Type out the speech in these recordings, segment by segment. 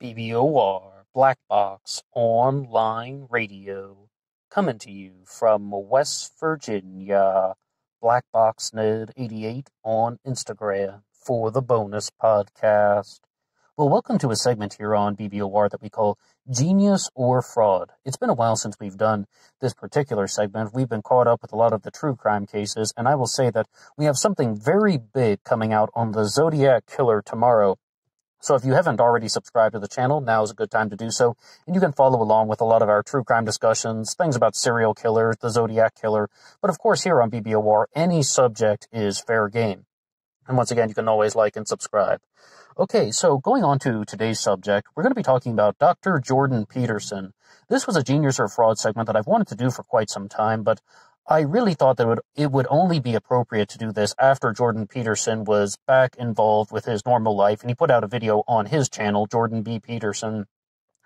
BBOR Black Box Online Radio coming to you from West Virginia. Black Box Net 88 on Instagram for the bonus podcast. Well, welcome to a segment here on BBOR that we call Genius or Fraud. It's been a while since we've done this particular segment. We've been caught up with a lot of the true crime cases, and I will say that we have something very big coming out on the Zodiac Killer tomorrow. So if you haven't already subscribed to the channel, now is a good time to do so. And you can follow along with a lot of our true crime discussions, things about serial killers, the Zodiac Killer. But of course, here on BBOR, any subject is fair game. And once again, you can always like and subscribe. Okay, so going on to today's subject, we're going to be talking about Dr. Jordan Peterson. This was a genius or fraud segment that I've wanted to do for quite some time, but I really thought that it would, it would only be appropriate to do this after Jordan Peterson was back involved with his normal life, and he put out a video on his channel, Jordan B. Peterson,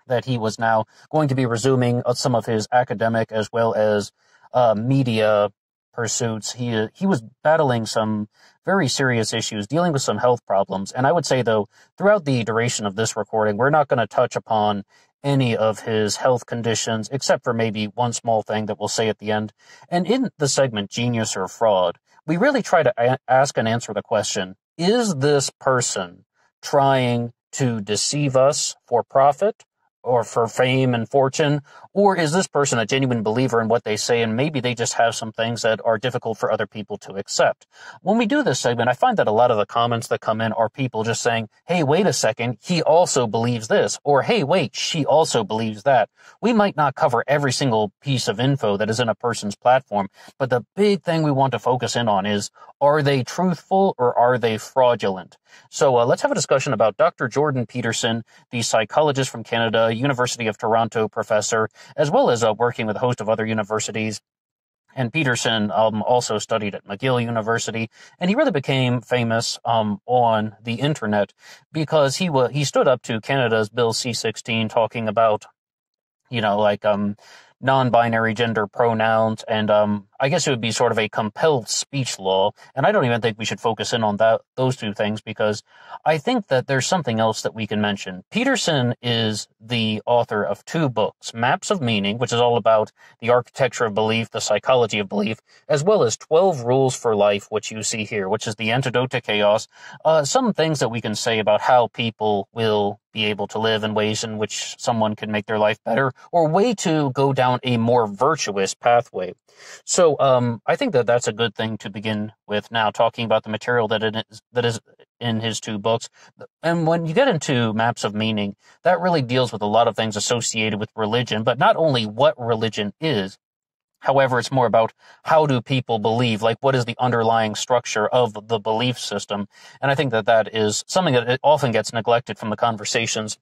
that he was now going to be resuming uh, some of his academic as well as uh, media pursuits. He he was battling some very serious issues, dealing with some health problems, and I would say though, throughout the duration of this recording, we're not going to touch upon any of his health conditions, except for maybe one small thing that we'll say at the end. And in the segment Genius or Fraud, we really try to a- ask and answer the question, is this person trying to deceive us for profit or for fame and fortune? Or is this person a genuine believer in what they say and maybe they just have some things that are difficult for other people to accept? When we do this segment, I find that a lot of the comments that come in are people just saying, hey, wait a second, he also believes this, or hey, wait, she also believes that. We might not cover every single piece of info that is in a person's platform, but the big thing we want to focus in on is, are they truthful or are they fraudulent? So uh, let's have a discussion about Dr. Jordan Peterson, the psychologist from Canada, University of Toronto professor, as well as uh, working with a host of other universities. And Peterson um, also studied at McGill University, and he really became famous um, on the internet because he he stood up to Canada's Bill C-16, talking about, you know, like um, non-binary gender pronouns, and um, I guess it would be sort of a compelled speech law. And I don't even think we should focus in on that those two things because I think that there's something else that we can mention. Peterson is the author of two books, Maps of Meaning, which is all about the architecture of belief, the psychology of belief, as well as 12 Rules for Life, which you see here, which is the antidote to chaos. Uh, some things that we can say about how people will be able to live in ways in which someone can make their life better or way to go down a more virtuous pathway. So um, I think that that's a good thing to begin with now, talking about the material that it is, that is in his two books. And when you get into Maps of Meaning, that really deals with a lot of things associated with religion, but not only what religion is. However, it's more about how do people believe, like what is the underlying structure of the belief system. And I think that that is something that often gets neglected from the conversations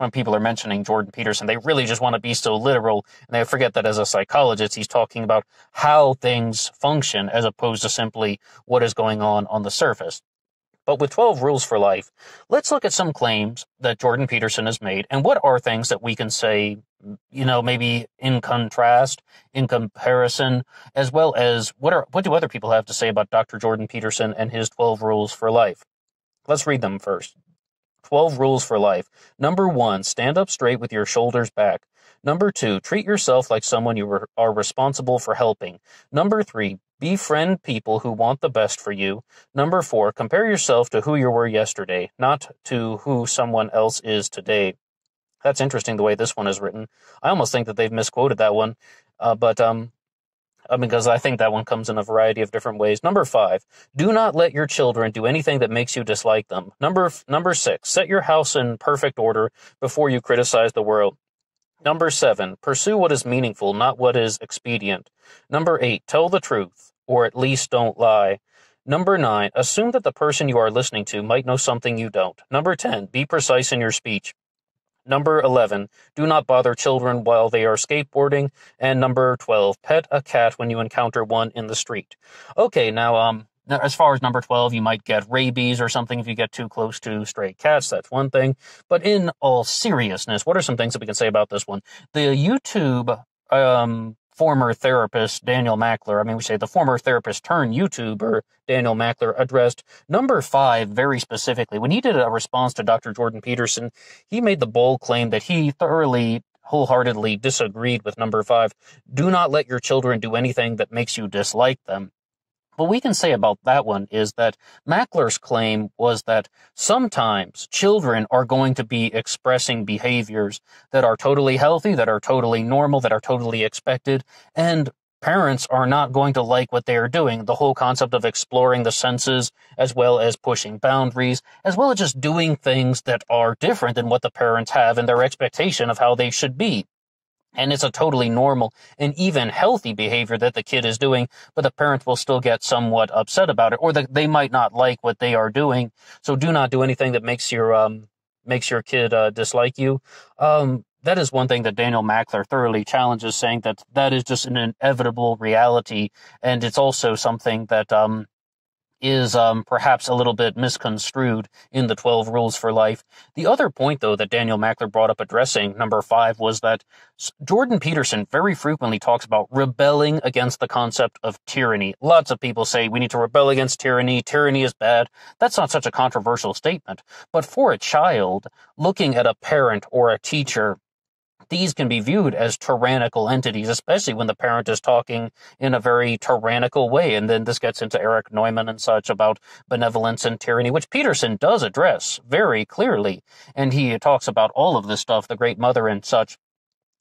when people are mentioning Jordan Peterson. They really just want to be so literal and they forget that as a psychologist, he's talking about how things function as opposed to simply what is going on on the surface. But with 12 rules for life, let's look at some claims that Jordan Peterson has made and what are things that we can say, you know, maybe in contrast, in comparison, as well as what are, what do other people have to say about Dr. Jordan Peterson and his 12 rules for life? Let's read them first. 12 rules for life. Number one, stand up straight with your shoulders back. Number two, treat yourself like someone you are responsible for helping. Number three, befriend people who want the best for you. Number four, compare yourself to who you were yesterday, not to who someone else is today. That's interesting the way this one is written. I almost think that they've misquoted that one. Uh, but um, uh, because I think that one comes in a variety of different ways. Number five, do not let your children do anything that makes you dislike them. Number number six, set your house in perfect order before you criticize the world. Number seven, pursue what is meaningful, not what is expedient. Number eight, tell the truth, or at least don't lie. Number nine, assume that the person you are listening to might know something you don't. Number 10, be precise in your speech. Number 11, do not bother children while they are skateboarding. And number 12, pet a cat when you encounter one in the street. Okay, now, um, as far as number 12, you might get rabies or something if you get too close to stray cats. That's one thing. But in all seriousness, what are some things that we can say about this one? The YouTube, um, former therapist Daniel Mackler, I mean, we say the former therapist turned YouTuber Daniel Mackler addressed number five very specifically. When he did a response to Dr. Jordan Peterson, he made the bold claim that he thoroughly wholeheartedly disagreed with number five. Do not let your children do anything that makes you dislike them. What we can say about that one is that Mackler's claim was that sometimes children are going to be expressing behaviors that are totally healthy, that are totally normal, that are totally expected, and parents are not going to like what they are doing. The whole concept of exploring the senses as well as pushing boundaries, as well as just doing things that are different than what the parents have and their expectation of how they should be. And it's a totally normal and even healthy behavior that the kid is doing, but the parents will still get somewhat upset about it, or that they might not like what they are doing. So do not do anything that makes your um makes your kid uh, dislike you. Um, that is one thing that Daniel Mackler thoroughly challenges, saying that that is just an inevitable reality, and it's also something that um is um, perhaps a little bit misconstrued in the 12 rules for life. The other point, though, that Daniel Mackler brought up addressing number five was that Jordan Peterson very frequently talks about rebelling against the concept of tyranny. Lots of people say we need to rebel against tyranny. Tyranny is bad. That's not such a controversial statement. But for a child, looking at a parent or a teacher these can be viewed as tyrannical entities, especially when the parent is talking in a very tyrannical way. And then this gets into Erich Neumann and such about benevolence and tyranny, which Peterson does address very clearly. And he talks about all of this stuff, the great mother and such.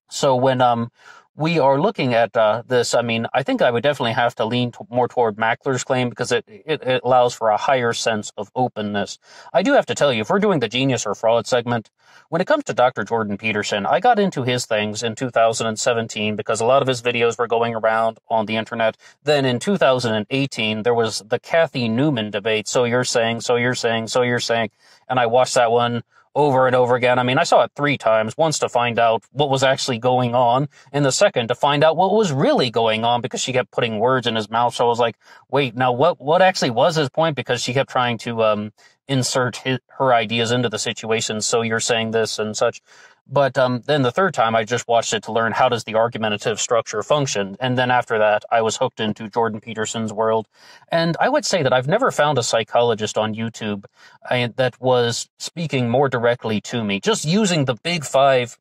So when um we are looking at uh, this, I mean, I think I would definitely have to lean t- more toward Mackler's claim because it, it, it, allows for a higher sense of openness. I do have to tell you, if we're doing the genius or fraud segment, when it comes to Dr. Jordan Peterson, I got into his things in 2017 because a lot of his videos were going around on the internet. Then in 2018, there was the Cathy Newman debate. So you're saying, so you're saying, so you're saying. And I watched that one over and over again. I mean, I saw it three times, once to find out what was actually going on, and the second to find out what was really going on because she kept putting words in his mouth. So I was like, wait, now what, what actually was his point? Because she kept trying to, um, insert his, her ideas into the situation. So you're saying this and such. But um, then the third time, I just watched it to learn how does the argumentative structure function, and then after that, I was hooked into Jordan Peterson's world. And I would say that I've never found a psychologist on YouTube uh, that was speaking more directly to me, just using the big five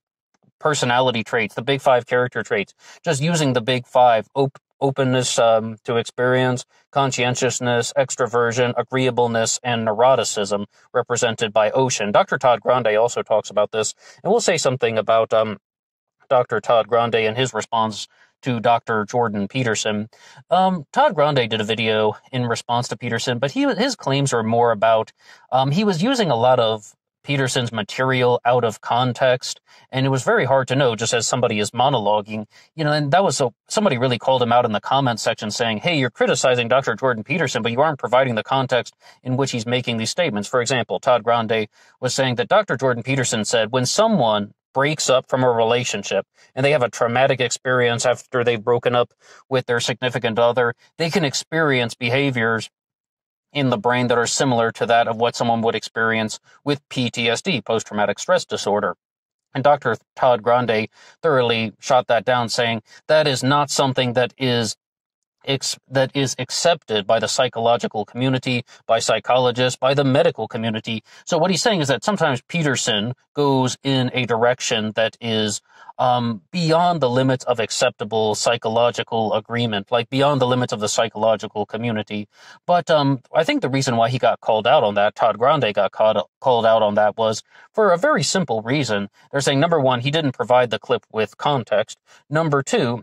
personality traits, the big five character traits, just using the big five op- openness um, to experience, conscientiousness, extroversion, agreeableness, and neuroticism, represented by Ocean. Dr. Todd Grande also talks about this, and we'll say something about um, Dr. Todd Grande and his response to Dr. Jordan Peterson. Um, Todd Grande did a video in response to Peterson, but he his claims are more about um, he was using a lot of Peterson's material out of context. And it was very hard to know just as somebody is monologuing, you know, and that was so somebody really called him out in the comments section saying, Hey, you're criticizing Dr. Jordan Peterson, but you aren't providing the context in which he's making these statements. For example, Todd Grande was saying that Dr. Jordan Peterson said when someone breaks up from a relationship and they have a traumatic experience after they've broken up with their significant other, they can experience behaviors in the brain that are similar to that of what someone would experience with PTSD, post traumatic stress disorder. And Dr. Todd Grande thoroughly shot that down, saying that is not something that is that is accepted by the psychological community, by psychologists, by the medical community. So what he's saying is that sometimes Peterson goes in a direction that is um, beyond the limits of acceptable psychological agreement, like beyond the limits of the psychological community. But um, I think the reason why he got called out on that, Todd Grande got called, called out on that, was for a very simple reason. They're saying, number one, he didn't provide the clip with context. Number two,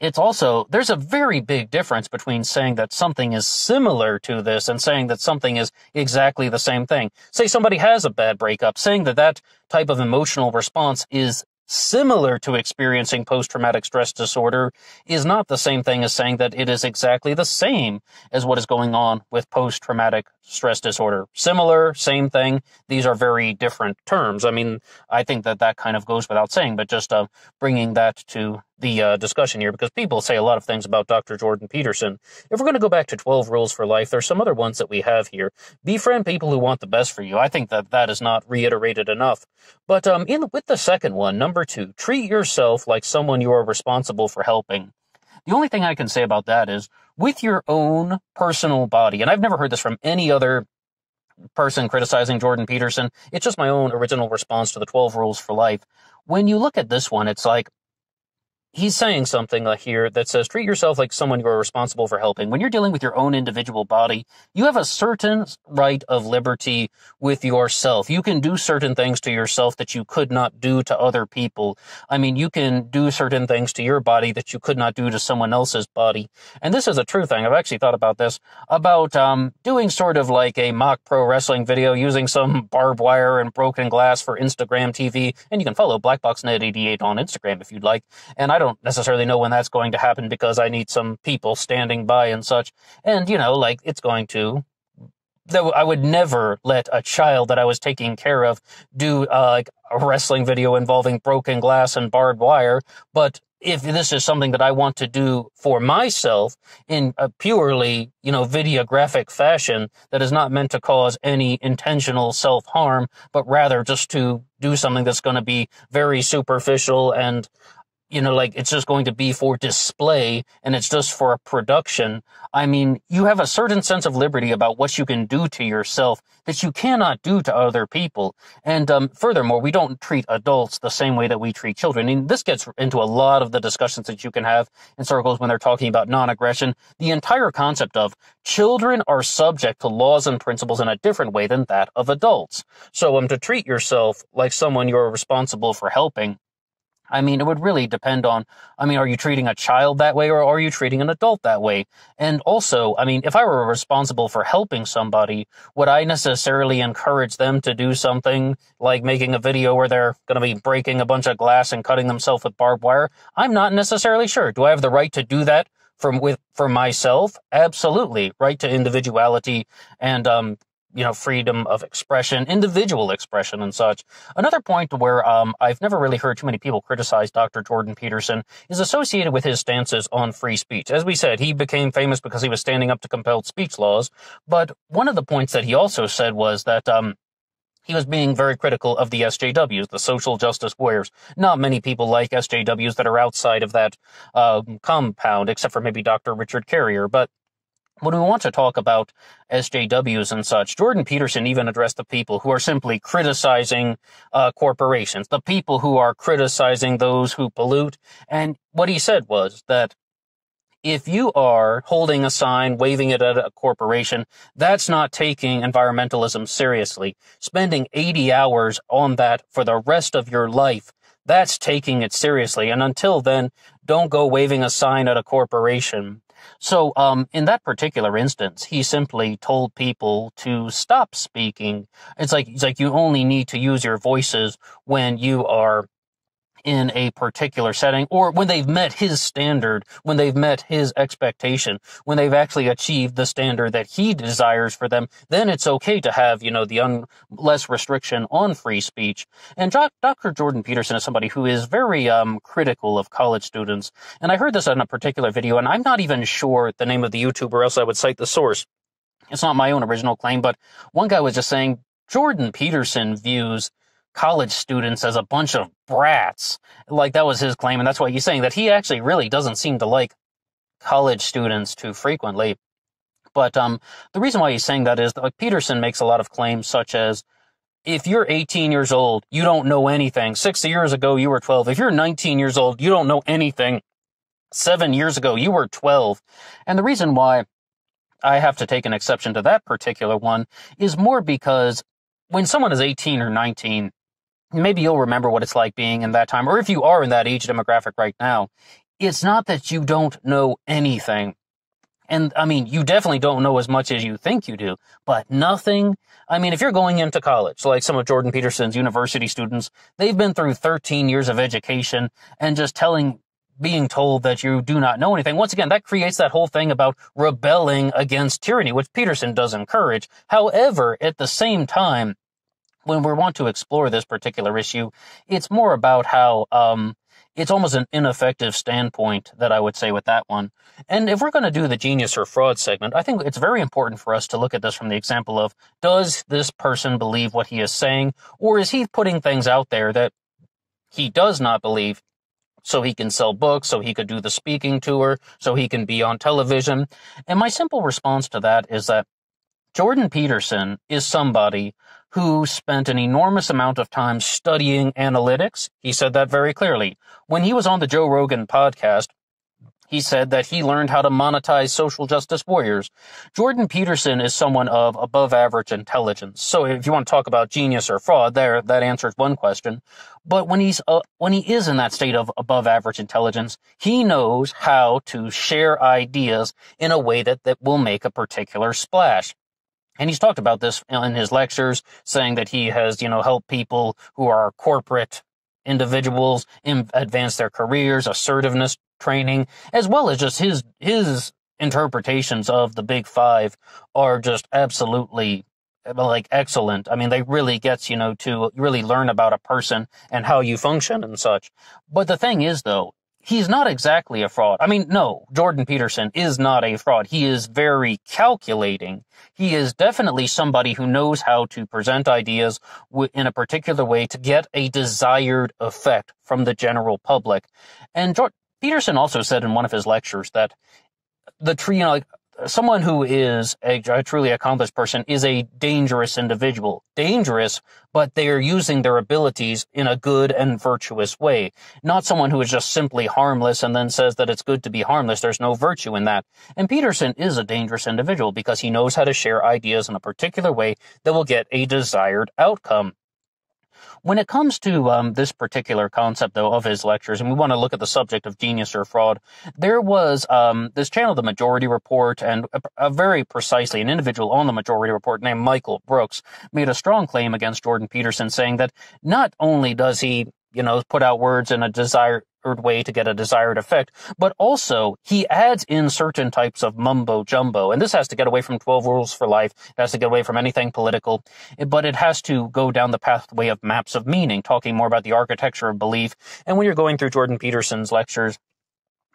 it's also, there's a very big difference between saying that something is similar to this and saying that something is exactly the same thing. Say somebody has a bad breakup, saying that that type of emotional response is similar to experiencing post-traumatic stress disorder is not the same thing as saying that it is exactly the same as what is going on with post-traumatic stress disorder. Similar, same thing. These are very different terms. I mean, I think that that kind of goes without saying, but just uh, bringing that to the uh, discussion here because people say a lot of things about Dr. Jordan Peterson. If we're going to go back to 12 rules for life, there's some other ones that we have here. Befriend people who want the best for you. I think that that is not reiterated enough. But um, in with the second one, number two, treat yourself like someone you are responsible for helping. The only thing I can say about that is with your own personal body, and I've never heard this from any other person criticizing Jordan Peterson. It's just my own original response to the 12 rules for life. When you look at this one, it's like, he's saying something here that says treat yourself like someone you are responsible for helping. When you're dealing with your own individual body, you have a certain right of liberty with yourself. You can do certain things to yourself that you could not do to other people. I mean, you can do certain things to your body that you could not do to someone else's body. And this is a true thing. I've actually thought about this, about um, doing sort of like a mock pro wrestling video using some barbed wire and broken glass for Instagram TV. And you can follow BlackBoxNet88 on Instagram if you'd like. And I don't necessarily know when that's going to happen because I need some people standing by and such. And, you know, like it's going to though I would never let a child that I was taking care of do uh, like a wrestling video involving broken glass and barbed wire. But if this is something that I want to do for myself in a purely, you know, videographic fashion that is not meant to cause any intentional self harm, but rather just to do something that's going to be very superficial and you know, like it's just going to be for display and it's just for a production. I mean, you have a certain sense of liberty about what you can do to yourself that you cannot do to other people. And um, furthermore, we don't treat adults the same way that we treat children. And this gets into a lot of the discussions that you can have in circles when they're talking about non-aggression. The entire concept of children are subject to laws and principles in a different way than that of adults. So um, to treat yourself like someone you're responsible for helping I mean, it would really depend on, I mean, are you treating a child that way or are you treating an adult that way? And also, I mean, if I were responsible for helping somebody, would I necessarily encourage them to do something like making a video where they're going to be breaking a bunch of glass and cutting themselves with barbed wire? I'm not necessarily sure. Do I have the right to do that? From with for myself, absolutely right to individuality and um, you know, freedom of expression, individual expression and such. Another point where um, I've never really heard too many people criticize Dr. Jordan Peterson is associated with his stances on free speech. As we said, he became famous because he was standing up to compelled speech laws. But one of the points that he also said was that um, he was being very critical of the SJWs, the social justice warriors. Not many people like SJWs that are outside of that uh, compound, except for maybe Dr. Richard Carrier. But when we want to talk about SJWs and such, Jordan Peterson even addressed the people who are simply criticizing uh, corporations, the people who are criticizing those who pollute. And what he said was that if you are holding a sign, waving it at a corporation, that's not taking environmentalism seriously. Spending 80 hours on that for the rest of your life, that's taking it seriously. And until then, don't go waving a sign at a corporation. So, um, in that particular instance, he simply told people to stop speaking. It's like, it's like you only need to use your voices when you are in a particular setting or when they've met his standard, when they've met his expectation, when they've actually achieved the standard that he desires for them, then it's okay to have, you know, the un- less restriction on free speech. And jo- Dr. Jordan Peterson is somebody who is very um, critical of college students. And I heard this on a particular video, and I'm not even sure the name of the YouTuber, else I would cite the source. It's not my own original claim, but one guy was just saying Jordan Peterson views college students as a bunch of brats. Like that was his claim, and that's why he's saying that he actually really doesn't seem to like college students too frequently. But um, the reason why he's saying that is that like Peterson makes a lot of claims such as if you're 18 years old, you don't know anything. Six years ago, you were 12. If you're 19 years old, you don't know anything. Seven years ago, you were 12. And the reason why I have to take an exception to that particular one is more because when someone is 18 or 19, maybe you'll remember what it's like being in that time, or if you are in that age demographic right now, it's not that you don't know anything. And I mean, you definitely don't know as much as you think you do, but nothing. I mean, if you're going into college, like some of Jordan Peterson's university students, they've been through 13 years of education and just telling, being told that you do not know anything. Once again, that creates that whole thing about rebelling against tyranny, which Peterson does encourage. However, at the same time, when we want to explore this particular issue, it's more about how um, it's almost an ineffective standpoint that I would say with that one. And if we're going to do the genius or fraud segment, I think it's very important for us to look at this from the example of does this person believe what he is saying, or is he putting things out there that he does not believe so he can sell books, so he could do the speaking tour, so he can be on television. And my simple response to that is that Jordan Peterson is somebody who spent an enormous amount of time studying analytics. He said that very clearly. When he was on the Joe Rogan podcast, he said that he learned how to monetize social justice warriors. Jordan Peterson is someone of above average intelligence. So if you want to talk about genius or fraud, there, that answers one question. But when he's, uh, when he is in that state of above average intelligence, he knows how to share ideas in a way that, that will make a particular splash. And he's talked about this in his lectures, saying that he has, you know, helped people who are corporate individuals advance their careers, assertiveness training, as well as just his, his interpretations of the big five are just absolutely like excellent. I mean, they really gets, you know, to really learn about a person and how you function and such. But the thing is though, he's not exactly a fraud. I mean, no, Jordan Peterson is not a fraud. He is very calculating. He is definitely somebody who knows how to present ideas in a particular way to get a desired effect from the general public. And Jordan Peterson also said in one of his lectures that the tree, you know, like someone who is a, a, truly accomplished person is a dangerous individual. Dangerous, but they are using their abilities in a good and virtuous way. Not someone who is just simply harmless and then says that it's good to be harmless. There's no virtue in that. And Peterson is a dangerous individual because he knows how to share ideas in a particular way that will get a desired outcome. When it comes to um, this particular concept, though, of his lectures, and we want to look at the subject of genius or fraud, there was um, this channel, The Majority Report, and a, a very precisely an individual on The Majority Report named Michael Brooks made a strong claim against Jordan Peterson, saying that not only does he you know, put out words in a desired way to get a desired effect, but also he adds in certain types of mumbo jumbo. And this has to get away from 12 rules for life. It has to get away from anything political, but it has to go down the pathway of maps of meaning, talking more about the architecture of belief. And when you're going through Jordan Peterson's lectures,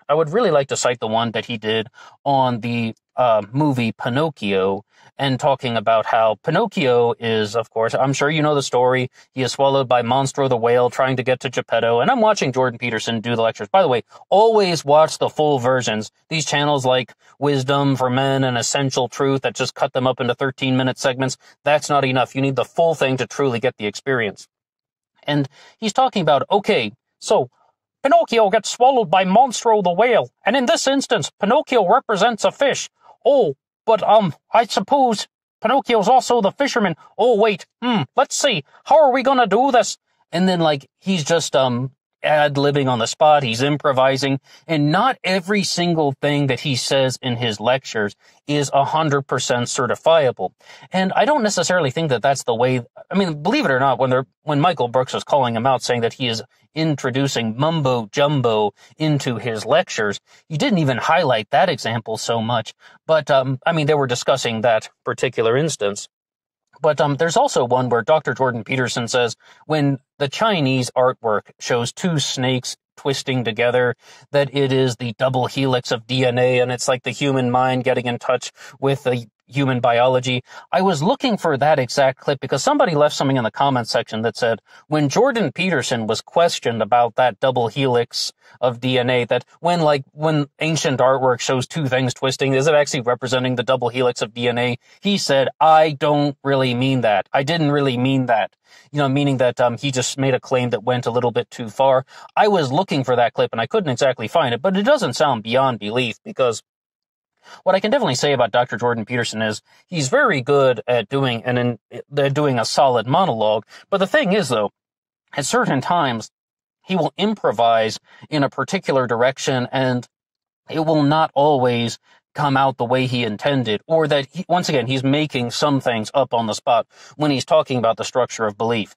I would really like to cite the one that he did on the uh, movie Pinocchio and talking about how Pinocchio is, of course, I'm sure you know the story. He is swallowed by Monstro the whale trying to get to Geppetto. And I'm watching Jordan Peterson do the lectures. By the way, always watch the full versions. These channels like Wisdom for Men and Essential Truth that just cut them up into 13 minute segments. That's not enough. You need the full thing to truly get the experience. And he's talking about, okay, so Pinocchio gets swallowed by Monstro the whale, and in this instance, Pinocchio represents a fish. Oh, but, um, I suppose Pinocchio's also the fisherman. Oh, wait, hmm, let's see. How are we gonna do this? And then, like, he's just, um, ad libbing on the spot. He's improvising. And not every single thing that he says in his lectures is 100% certifiable. And I don't necessarily think that that's the way, I mean, believe it or not, when they're, when Michael Brooks was calling him out saying that he is introducing mumbo jumbo into his lectures, he didn't even highlight that example so much. But, um, I mean, they were discussing that particular instance. But um, there's also one where Dr. Jordan Peterson says when the Chinese artwork shows two snakes twisting together, that it is the double helix of DNA and it's like the human mind getting in touch with the human biology. I was looking for that exact clip because somebody left something in the comment section that said when Jordan Peterson was questioned about that double helix of DNA, that when like when ancient artwork shows two things twisting, is it actually representing the double helix of DNA? He said, I don't really mean that. I didn't really mean that. You know, meaning that um, he just made a claim that went a little bit too far. I was looking for that clip and I couldn't exactly find it, but it doesn't sound beyond belief because what I can definitely say about Dr. Jordan Peterson is he's very good at doing an uh, doing a solid monologue. But the thing is, though, at certain times he will improvise in a particular direction, and it will not always come out the way he intended, or that he, once again he's making some things up on the spot when he's talking about the structure of belief.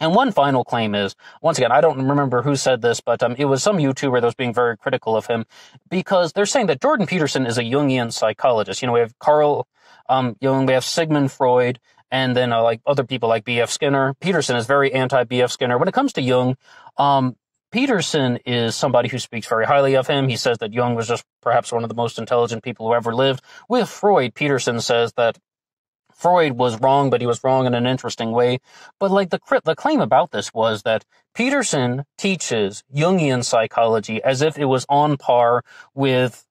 And one final claim is, once again, I don't remember who said this, but um, it was some YouTuber that was being very critical of him because they're saying that Jordan Peterson is a Jungian psychologist. You know, we have Carl um, Jung, we have Sigmund Freud, and then uh, like other people like B.F. Skinner. Peterson is very anti B.F. Skinner. When it comes to Jung, um, Peterson is somebody who speaks very highly of him. He says that Jung was just perhaps one of the most intelligent people who ever lived. With Freud, Peterson says that Freud was wrong, but he was wrong in an interesting way. But like the the claim about this was that Peterson teaches Jungian psychology as if it was on par with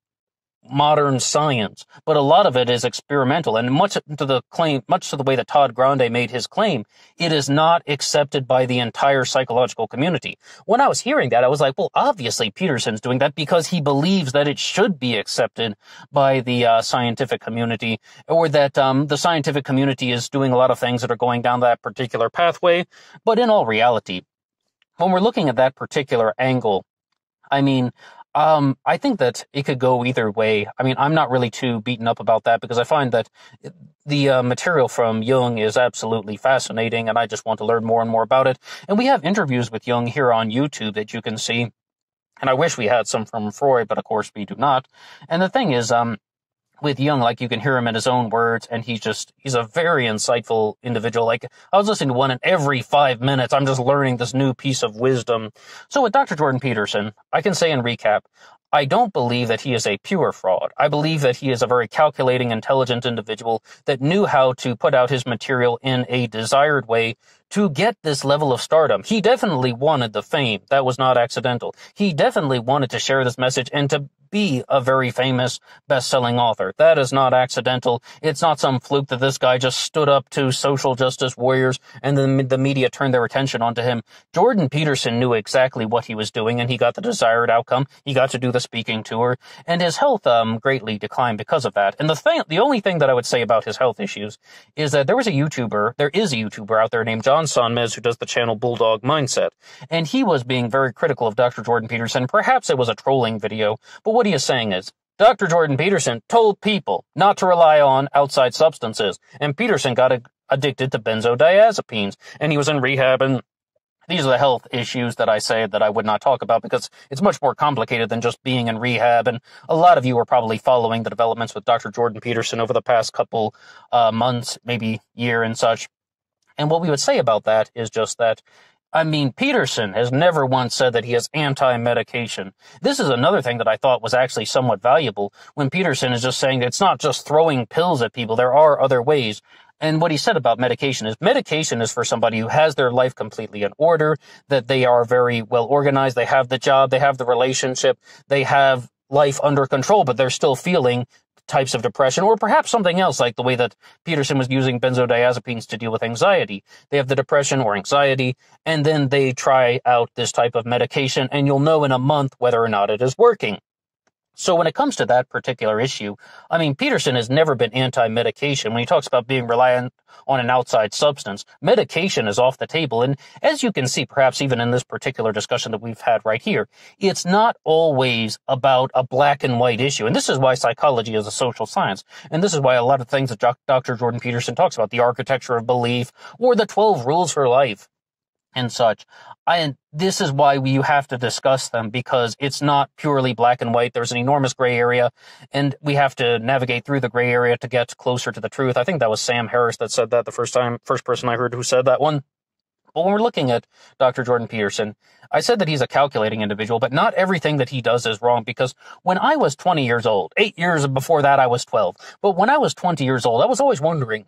modern science, but a lot of it is experimental. And much to the claim, much to the way that Todd Grande made his claim, it is not accepted by the entire psychological community. When I was hearing that, I was like, well, obviously Peterson's doing that because he believes that it should be accepted by the uh, scientific community, or that um, the scientific community is doing a lot of things that are going down that particular pathway. But in all reality, when we're looking at that particular angle, I mean, um, I think that it could go either way. I mean, I'm not really too beaten up about that because I find that the uh, material from Jung is absolutely fascinating and I just want to learn more and more about it. And we have interviews with Jung here on YouTube that you can see. And I wish we had some from Freud, but of course we do not. And the thing is, um, with Jung, like you can hear him in his own words, and he's just, he's a very insightful individual. Like, I was listening to one and every five minutes, I'm just learning this new piece of wisdom. So with Dr. Jordan Peterson, I can say in recap, I don't believe that he is a pure fraud. I believe that he is a very calculating, intelligent individual that knew how to put out his material in a desired way to get this level of stardom. He definitely wanted the fame. That was not accidental. He definitely wanted to share this message and to be a very famous best-selling author. That is not accidental. It's not some fluke that this guy just stood up to social justice warriors and then the media turned their attention onto him. Jordan Peterson knew exactly what he was doing and he got the desired outcome. He got to do the speaking tour and his health um, greatly declined because of that. And the thing, the only thing that I would say about his health issues is that there was a YouTuber, there is a YouTuber out there named John Sonmez who does the channel Bulldog Mindset. And he was being very critical of Dr. Jordan Peterson. Perhaps it was a trolling video, but what he is saying is, Dr. Jordan Peterson told people not to rely on outside substances, and Peterson got addicted to benzodiazepines, and he was in rehab, and these are the health issues that I say that I would not talk about because it's much more complicated than just being in rehab. And a lot of you are probably following the developments with Dr. Jordan Peterson over the past couple uh, months, maybe year and such. And what we would say about that is just that I mean, Peterson has never once said that he is anti-medication. This is another thing that I thought was actually somewhat valuable when Peterson is just saying that it's not just throwing pills at people. There are other ways. And what he said about medication is medication is for somebody who has their life completely in order, that they are very well organized, they have the job, they have the relationship, they have life under control, but they're still feeling types of depression, or perhaps something else like the way that Peterson was using benzodiazepines to deal with anxiety. They have the depression or anxiety, and then they try out this type of medication, and you'll know in a month whether or not it is working. So when it comes to that particular issue, I mean, Peterson has never been anti-medication. When he talks about being reliant on an outside substance, medication is off the table. And as you can see, perhaps even in this particular discussion that we've had right here, it's not always about a black and white issue. And this is why psychology is a social science. And this is why a lot of things that Dr. Jordan Peterson talks about, the architecture of belief or the 12 rules for life, and such. I, and this is why you have to discuss them because it's not purely black and white. There's an enormous gray area and we have to navigate through the gray area to get closer to the truth. I think that was Sam Harris that said that the first time, first person I heard who said that one. But when we're looking at Dr. Jordan Peterson, I said that he's a calculating individual, but not everything that he does is wrong because when I was 20 years old, eight years before that I was 12, but when I was 20 years old, I was always wondering,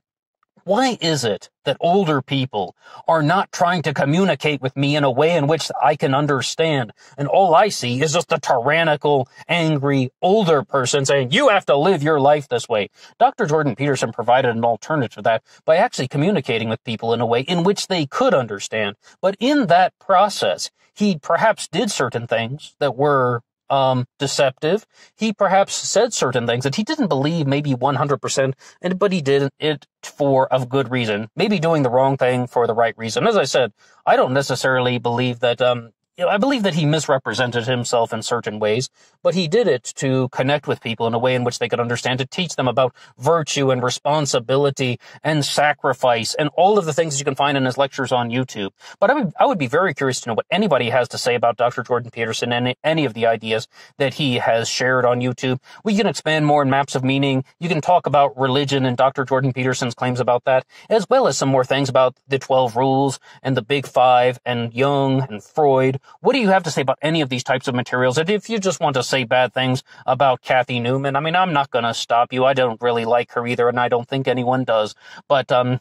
why is it that older people are not trying to communicate with me in a way in which I can understand? And all I see is just a tyrannical, angry, older person saying, you have to live your life this way. Dr. Jordan Peterson provided an alternative to that by actually communicating with people in a way in which they could understand. But in that process, he perhaps did certain things that were um, deceptive. He perhaps said certain things that he didn't believe maybe 100%, and, but he did it for a good reason. Maybe doing the wrong thing for the right reason. As I said, I don't necessarily believe that, um, you know, I believe that he misrepresented himself in certain ways, but he did it to connect with people in a way in which they could understand, to teach them about virtue and responsibility and sacrifice and all of the things you can find in his lectures on YouTube. But I would, I would be very curious to know what anybody has to say about Dr. Jordan Peterson and any of the ideas that he has shared on YouTube. We can expand more in maps of meaning. You can talk about religion and Dr. Jordan Peterson's claims about that, as well as some more things about the 12 rules and the big five and Jung and Freud What do you have to say about any of these types of materials? And if you just want to say bad things about Cathy Newman, I mean, I'm not going to stop you. I don't really like her either, and I don't think anyone does. But um,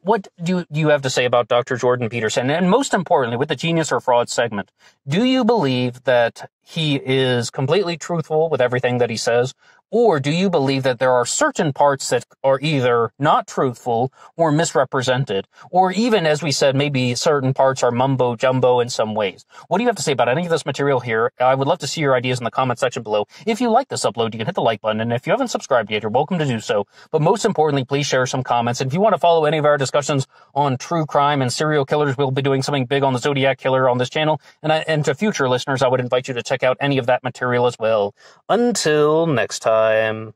what do you have to say about Dr. Jordan Peterson? And most importantly, with the genius or fraud segment, do you believe that he is completely truthful with everything that he says? Or do you believe that there are certain parts that are either not truthful or misrepresented? Or even, as we said, maybe certain parts are mumbo jumbo in some ways. What do you have to say about any of this material here? I would love to see your ideas in the comment section below. If you like this upload, you can hit the like button. And if you haven't subscribed yet, you're welcome to do so. But most importantly, please share some comments. And if you want to follow any of our discussions on true crime and serial killers, we'll be doing something big on the Zodiac Killer on this channel. And, I, and to future listeners, I would invite you to check out any of that material as well. Until next time um,